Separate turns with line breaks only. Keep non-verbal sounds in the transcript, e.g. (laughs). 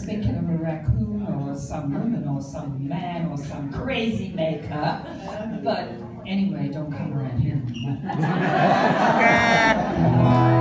was thinking of a raccoon or some woman or some man or some crazy makeup. But anyway, don't come around here. (laughs)